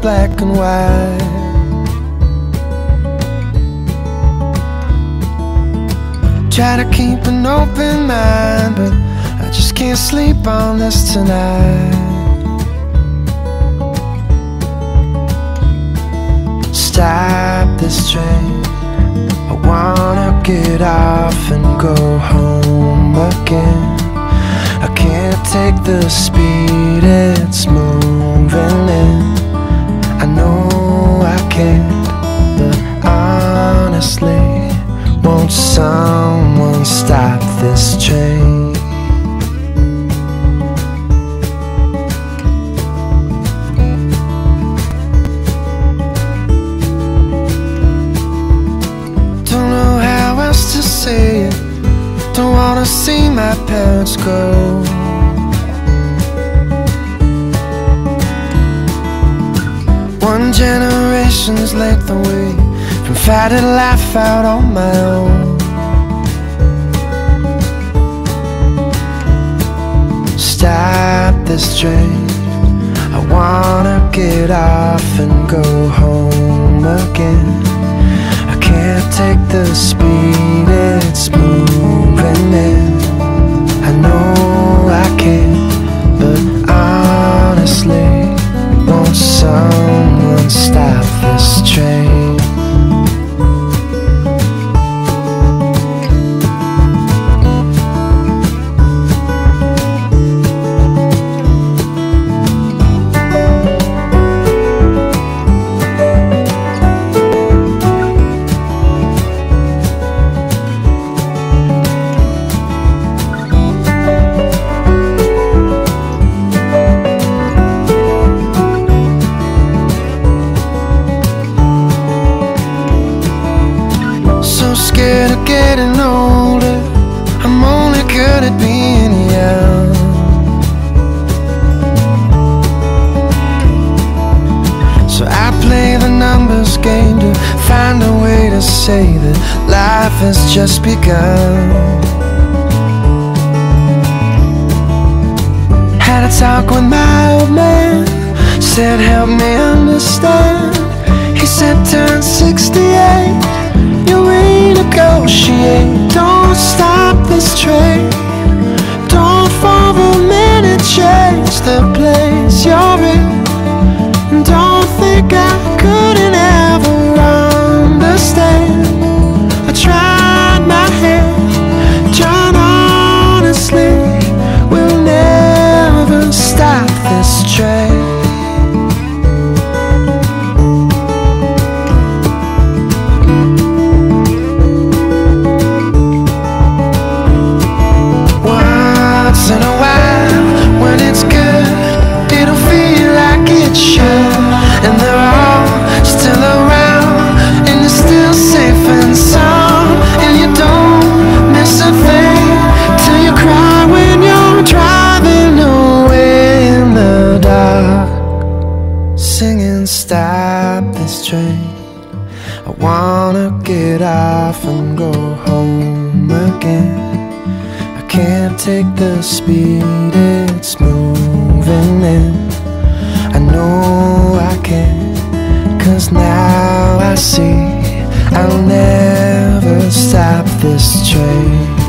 black and white. Try to keep an open mind, but I just can't sleep on this tonight. Stop this train. I wanna get off and go home again. I can't take the speed it's moving won't someone stop this train? Don't know how else to say it. Don't wanna see my parents go. One generation's length away from fighting life out on my own. Stop this train. I wanna get off and go home again. I can't take the speed it's moving in. I know I can't, but honestly, won't someone stop this train? Getting older. I'm only good at being young. So I play the numbers game to find a way to say that life has just begun. Had a talk with my old man, said, Help me understand. He said, Turn 68 you renegotiate. Don't stop this train. I wanna get off and go home again. I can't take the speed it's moving in. I know I can't, cause now I see I'll never stop this train.